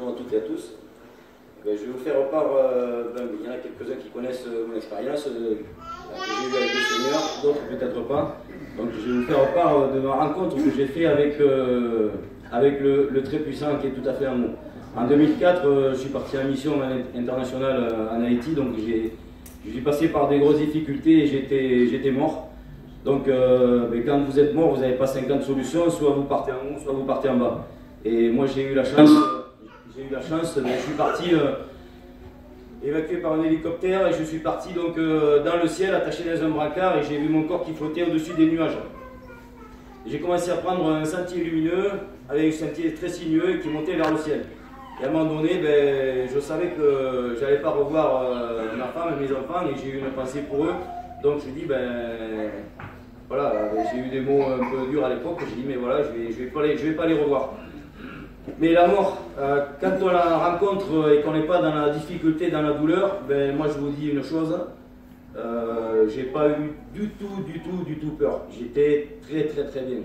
Bonjour à toutes et à tous. Ben, je vais vous faire part, euh, ben, il y en a quelques-uns qui connaissent euh, mon expérience euh, que j'ai eue avec le Seigneur, d'autres peut-être pas. Donc je vais vous faire part de ma rencontre que j'ai fait avec, avec le, le très puissant qui est tout à fait amour. En 2004, euh, je suis parti en mission internationale en Haïti, donc j'ai suis passé par des grosses difficultés et j'étais mort. Donc ben, quand vous êtes mort, vous n'avez pas 50 solutions, soit vous partez en haut, soit vous partez en bas. Et moi j'ai eu la chance, j'ai eu la chance, ben, je suis parti euh, évacué par un hélicoptère et je suis parti donc euh, dans le ciel attaché dans un brancard et j'ai vu mon corps qui flottait au-dessus des nuages. J'ai commencé à prendre un sentier lumineux avec un sentier très sinueux qui montait vers le ciel. Et à un moment donné, ben, je savais que j'allais pas revoir euh, ma femme et mes enfants et j'ai eu une pensée pour eux. Donc je dis, ben voilà, ben, j'ai eu des mots un peu durs à l'époque. J'ai dit, mais voilà, je vais, vais pas les revoir. Mais la mort, euh, quand on la rencontre et qu'on n'est pas dans la difficulté, dans la douleur, ben moi je vous dis une chose, euh, j'ai pas eu du tout, du tout, du tout peur. J'étais très, très, très bien.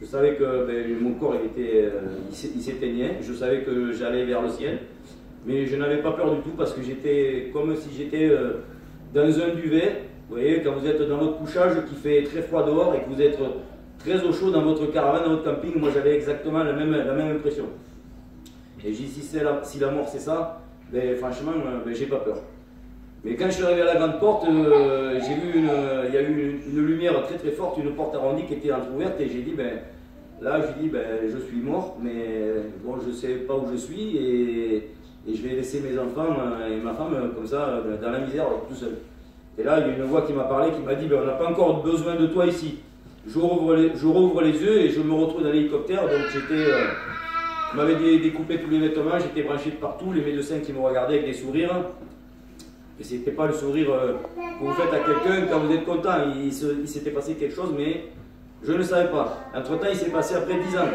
Je savais que ben, mon corps il était, euh, il s'é- il s'éteignait. Je savais que j'allais vers le ciel, mais je n'avais pas peur du tout parce que j'étais comme si j'étais euh, dans un duvet. Vous voyez, quand vous êtes dans votre couchage qui fait très froid dehors et que vous êtes très au chaud dans votre caravane, dans votre camping, moi j'avais exactement la même, la même impression. Et j'ai dit si, la, si la mort c'est ça, ben, franchement, euh, ben, j'ai pas peur. Mais quand je suis arrivé à la grande porte, euh, j'ai vu une, il y a eu une, lumière très très forte, une porte arrondie qui était entrouverte et j'ai dit ben là j'ai dit ben je suis mort, mais bon je sais pas où je suis et, et je vais laisser mes enfants euh, et ma femme euh, comme ça euh, dans la misère tout seul. Et là il y a une voix qui m'a parlé qui m'a dit ben on n'a pas encore besoin de toi ici. Je rouvre les, je rouvre les yeux et je me retrouve dans l'hélicoptère donc j'étais euh, je m'avais dé- découpé tous les vêtements, j'étais branché de partout, les médecins qui me regardaient avec des sourires. Et c'était pas le sourire euh, que vous faites à quelqu'un quand vous êtes content. Il, s'était passé quelque chose, mais je ne savais pas. Entre temps, il s'est passé après 10 ans.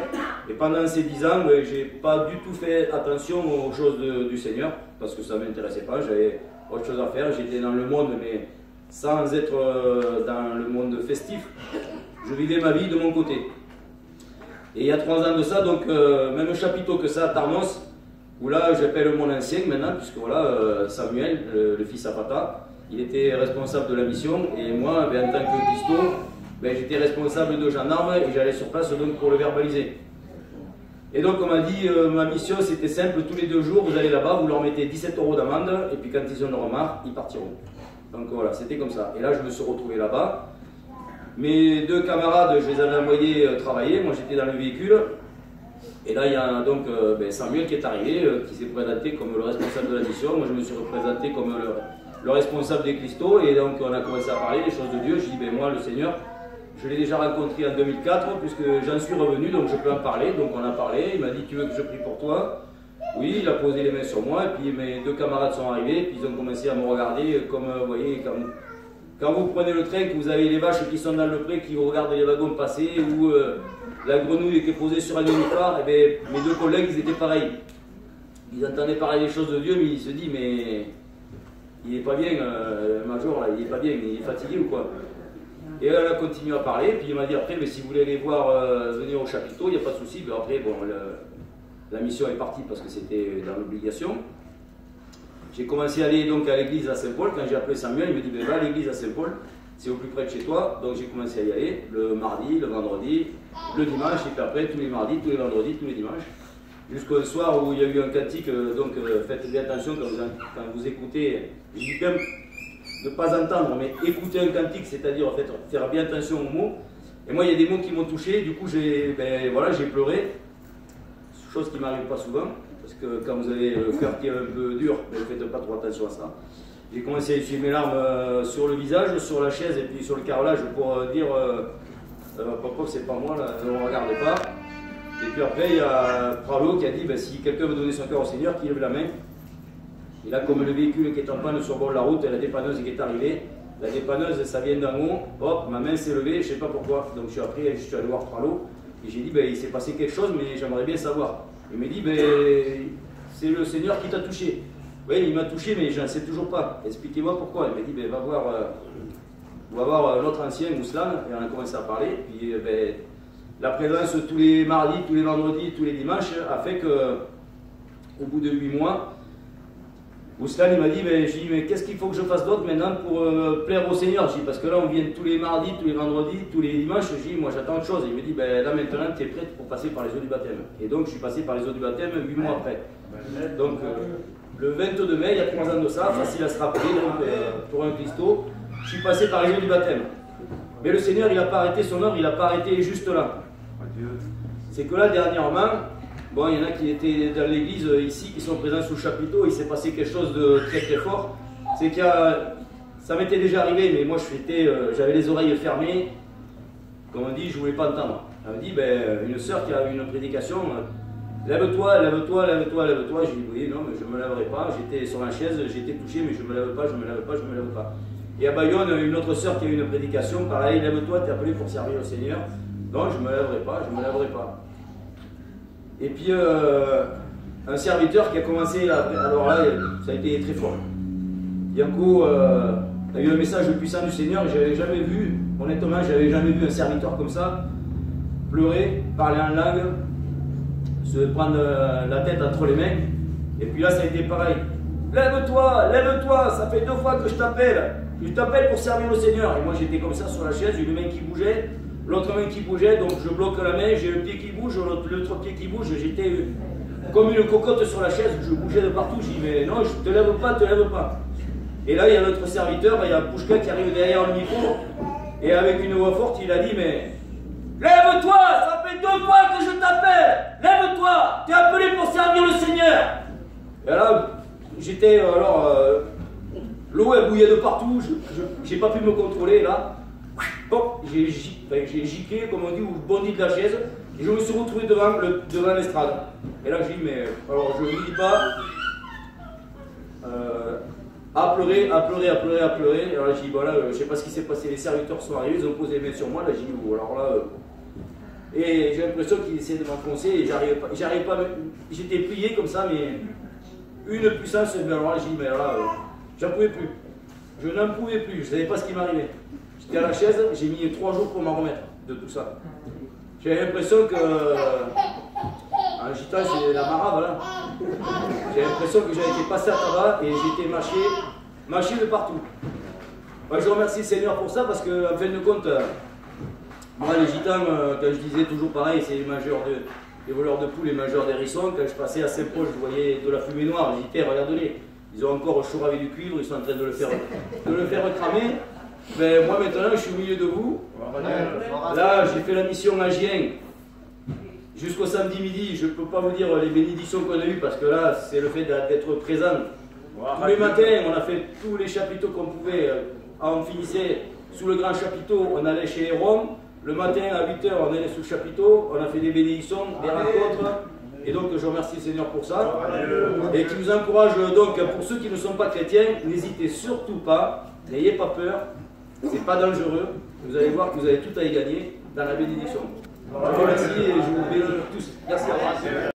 Et pendant ces 10 ans, ben, j'ai pas du tout fait attention aux choses du Seigneur, parce que ça ne m'intéressait pas. J'avais autre chose à faire. J'étais dans le monde, mais sans être euh, dans le monde festif. Je vivais ma vie de mon côté. Et il y a trois ans de ça, donc euh, même chapiteau que ça à Tarnos, où là j'appelle mon ancien maintenant, puisque voilà, euh, Samuel, le, fils Apata, il était responsable de la mission, et moi, ben, en tant que pisto, ben, j'étais responsable de gendarme et j'allais sur place donc pour le verbaliser. Et donc on m'a dit, euh, ma mission c'était simple, tous les deux jours vous allez là-bas, vous leur mettez 17 euros d'amende, et puis quand ils en auront marre, ils partiront. Donc voilà, c'était comme ça. Et là je me suis retrouvé là-bas. Mes deux camarades, je les avais envoyés euh, travailler, moi j'étais dans le véhicule. Et là, il y a donc euh, ben, Samuel qui est arrivé, euh, qui s'est présenté comme le responsable de la mission. Moi, je me suis représenté comme le, le responsable des Christos. Et donc, on a commencé à parler des choses de Dieu. Je dis, ben, moi, le Seigneur, je l'ai déjà rencontré en 2004, puisque j'en suis revenu, donc je peux en parler. Donc, on a parlé. Il m'a dit, tu veux que je prie pour toi? Oui, il a posé les mains sur moi. Et puis, mes deux camarades sont arrivés. Puis, ils ont commencé à me regarder comme, vous voyez, comme, quand vous prenez le train, que vous avez les vaches qui sont dans le pré, qui regardent les wagons passer, ou euh, la grenouille qui est posée sur un nénuphar, et bien, mes deux collègues, ils étaient pareils. Ils entendaient parler des choses de Dieu, mais ils se disent, mais il est pas bien, euh, major, là, il est pas bien, il est fatigué ou quoi? Et elle a continué à parler, puis il m'a dit après, mais si vous voulez aller voir, euh, venir au chapiteau, il n'y a pas de souci. Mais après, bon, la mission est partie parce que c'était dans l'obligation. J'ai commencé à aller donc à l'église à Saint-Paul. Quand j'ai appelé Samuel, il me dit ben, va à l'église à Saint-Paul, c'est au plus près de chez toi. Donc j'ai commencé à y aller le mardi, le vendredi, le dimanche, et puis après tous les mardis, tous les vendredis, tous les dimanches. Jusqu'au soir où il y a eu un cantique, euh, donc euh, faites bien attention quand vous, écoutez. Je dis même ne pas entendre, mais écouter un cantique, c'est-à-dire faire bien attention aux mots. Et moi, il y a des mots qui m'ont touché, du coup, j'ai ben, pleuré, chose qui m'arrive pas souvent, parce que quand vous avez le cœur qui est un peu dur, ben, ne faites pas trop attention à ça. J'ai commencé à essuyer mes larmes euh, sur le visage, sur la chaise et puis sur le carrelage pour euh, dire euh, euh, Papa, c'est pas moi, là, ne regardez pas. Et puis après, il y a Pralo qui a dit ben, si quelqu'un veut donner son cœur au Seigneur, qu'il lève la main. Et là, comme le véhicule qui est en panne sur le bord de la route, et la dépanneuse qui est arrivée, la dépanneuse, ça vient d'en haut, hop, ma main s'est levée, je sais pas pourquoi. Donc je suis après, je suis allé voir Pralo, et j'ai dit, ben, il s'est passé quelque chose, mais j'aimerais bien savoir. Il m'a dit, ben, c'est le Seigneur qui t'a touché. Oui, il m'a touché, mais je ne sais toujours pas. Expliquez-moi pourquoi. Il m'a dit, ben, va voir, euh, va voir euh, l'autre ancien, Mouslan, et on a commencé à parler. Puis euh, ben, la présence tous les mardis, tous les vendredis, tous les dimanches a fait que au bout de huit mois, Ouslan il m'a dit, mais, dit, mais qu'est-ce qu'il faut que je fasse d'autre maintenant pour euh, plaire au Seigneur? Dit, Parce que là on vient tous les mardis, tous les vendredis, tous les dimanches. J'ai dit, moi j'attends autre chose. il me dit, ben, là maintenant tu es prêt pour passer par les eaux du baptême. Et donc je suis passé par les eaux du baptême huit mois après. Donc euh, le 22 mai, il y a trois ans de ça, facile à se rappeler, donc, euh, pour un Christo, je suis passé par les eaux du baptême. Mais le Seigneur, il n'a pas arrêté son œuvre, il n'a pas arrêté juste là. C'est que là, dernièrement, Bon, il y en a qui étaient dans l'église euh, ici, qui sont présents sous chapiteau, il s'est passé quelque chose de très très fort. C'est qu'il y a, ça m'était déjà arrivé, mais moi euh, j'avais les oreilles fermées, comme on dit, je ne voulais pas entendre. Elle me dit, ben, une sœur qui a eu une prédication, euh, lève-toi, lève-toi, lève-toi, lève-toi. J'ai dit, oui, non, mais je ne me lèverai pas. J'étais sur la chaise, j'étais touché, mais je ne me lève pas, je ne me lève pas, je ne me lève pas. Et à Bayonne, une autre sœur qui a eu une prédication, pareil, lève-toi, tu es appelé pour servir le Seigneur. Non, je ne me lèverai pas, je ne me lèverai pas. Et puis euh, un serviteur qui a commencé, à, alors là, ça a été très fort. Yanko euh, a eu un message puissant du Seigneur j'avais jamais vu, honnêtement, j'avais jamais vu un serviteur comme ça pleurer, parler en langue, se prendre euh, la tête entre les mains. Et puis là, ça a été pareil. Lève-toi, lève-toi, ça fait deux fois que je t'appelle. Je t'appelle pour servir le Seigneur. Et moi, j'étais comme ça sur la chaise, une main qui bougeait l'autre main qui bougeait, donc je bloque la main, j'ai le pied qui bouge, l'autre pied qui bouge, j'étais comme une cocotte sur la chaise, je bougeais de partout, j'ai dit mais non, je te lève pas, te lève pas. Et là, il y a notre serviteur, il y a Pouchka qui arrive derrière le micro, et avec une voix forte, il a dit mais Lève-toi, ça fait deux fois que je t'appelle, lève-toi, tu es appelé pour servir le Seigneur. Et là, j'étais euh, alors, euh, l'eau elle bouillait de partout, je n'ai pas pu me contrôler là. Bon, j'ai giqué, comme on dit, ou bondi de la chaise, et je me suis retrouvé devant l'estrade. et là, j'ai dit, mais alors je ne dis pas, euh, à pleurer, à pleurer, à pleurer, à pleurer. Alors là, j'ai dit, voilà, je ne sais pas ce qui s'est passé, les serviteurs sont arrivés, ils ont posé les mains sur moi, là, j'ai dit, alors là. Euh, et j'ai l'impression qu'ils essayaient de m'enfoncer et j'arrivais pas, j'arrivais pas, j'étais plié comme ça, mais une puissance, alors là, j'ai dit, mais là, euh, j'en pouvais plus. Je n'en pouvais plus, je ne savais pas ce qui m'arrivait. J'étais à la chaise, j'ai mis trois jours pour m'en remettre de tout ça. J'ai l'impression que. Un gitan, c'est la mara, voilà. J'ai l'impression que j'avais été passé à tabac et j'étais mâché, de partout. Moi, je remercie le Seigneur pour ça parce que, en fin de compte, moi, les gitans, euh, quand je disais toujours pareil, c'est les majeurs de, les voleurs de poules, les majeurs d'hérissons. Quand je passais à Saint-Paul, je voyais de la fumée noire. Je disais, regardez-les, ils ont encore avec du cuivre, ils sont en train de le faire, de le faire cramer. Mais moi maintenant, je suis au milieu de vous. Là, j'ai fait la mission à Gien jusqu'au samedi midi. Je ne peux pas vous dire les bénédictions qu'on a eues parce que là, c'est le fait d'être présent. Tous les matins, on a fait tous les chapiteaux qu'on pouvait. Euh, on finissait sous le grand chapiteau, on allait chez Rome. Le matin à 8h, on allait sous le chapiteau. On a fait des bénédictions, des rencontres. Et donc, je remercie le Seigneur pour ça. Et qui nous encourage donc, pour ceux qui ne sont pas chrétiens, n'hésitez surtout pas, n'ayez pas peur. C'est pas dangereux. Vous allez voir que vous avez tout à y gagner dans la bénédiction. Je vous remercie et je vous bénis tous. Merci à vous.